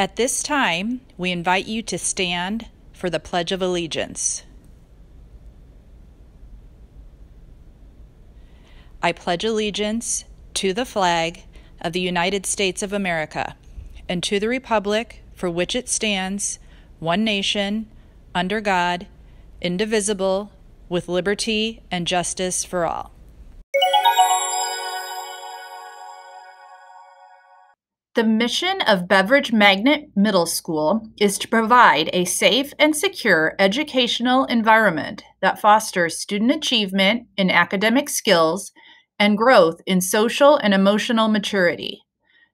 At this time, we invite you to stand for the Pledge of Allegiance. I pledge allegiance to the flag of the United States of America and to the Republic for which it stands, one nation, under God, indivisible, with liberty and justice for all. The mission of Beveridge Magnet Middle School is to provide a safe and secure educational environment that fosters student achievement in academic skills and growth in social and emotional maturity.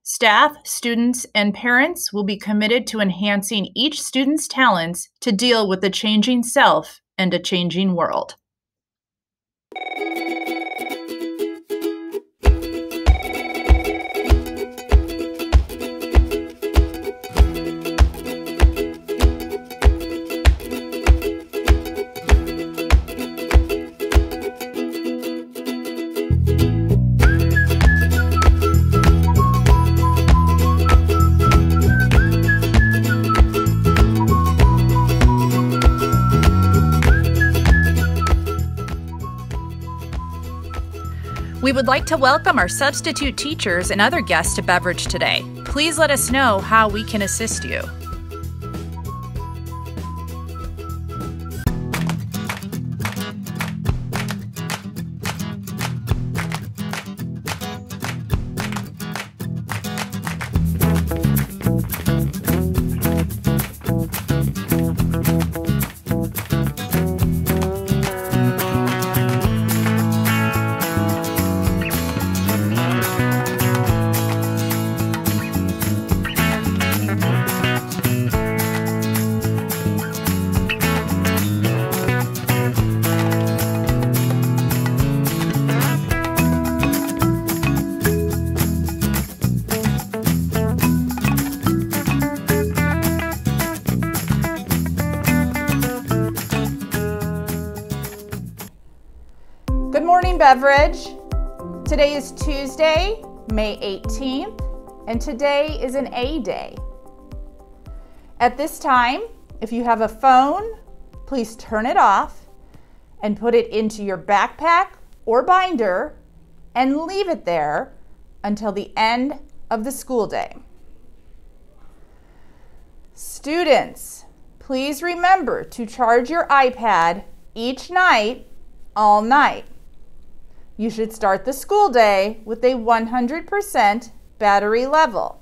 Staff, students, and parents will be committed to enhancing each student's talents to deal with a changing self and a changing world. We would like to welcome our substitute teachers and other guests to Beveridge today. Please let us know how we can assist you. Good morning, Beveridge. Today is Tuesday, May 18th, and today is an A day. At this time, if you have a phone, please turn it off and put it into your backpack or binder and leave it there until the end of the school day. Students, please remember to charge your iPad each night, all night. You should start the school day with a 100% battery level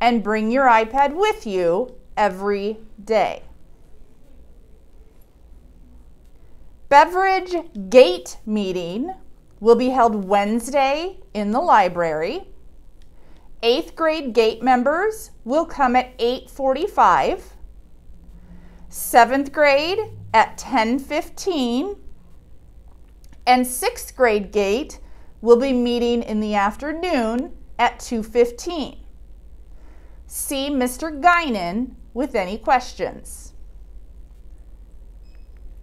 and bring your iPad with you every day. Beveridge Gate meeting will be held Wednesday in the library. 8th grade gate members will come at 8:45. 7th grade at 10:15 and 6th grade gate will be meeting in the afternoon at 2:15. See Mr. Guinan with any questions.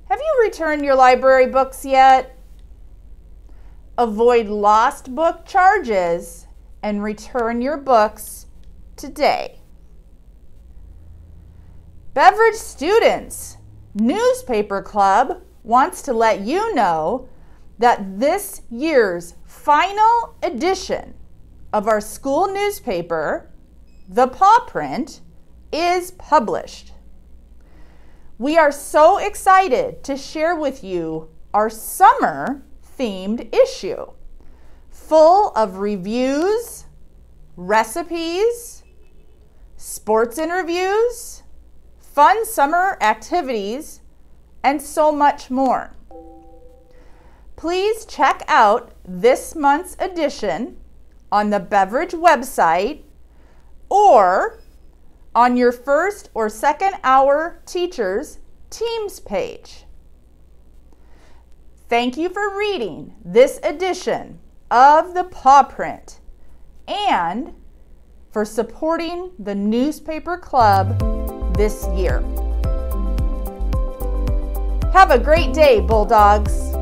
Have you returned your library books yet? Avoid lost book charges and return your books today. Beveridge Students Newspaper Club wants to let you know that this year's final edition of our school newspaper, The Paw Print, is published. We are so excited to share with you our summer themed issue full of reviews, recipes, sports interviews, fun summer activities, and so much more. Please check out this month's edition on the Beveridge website or on your first or second hour teachers Teams page. Thank you for reading this edition of the Paw Print and for supporting the newspaper club this year. Have a great day, Bulldogs!